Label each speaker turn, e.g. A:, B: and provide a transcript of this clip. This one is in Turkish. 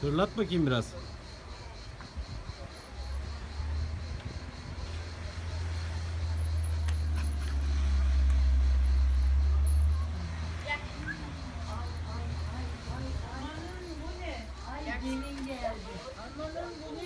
A: Fırlat bakayım biraz.
B: Gelin geldi. Anladım bunu.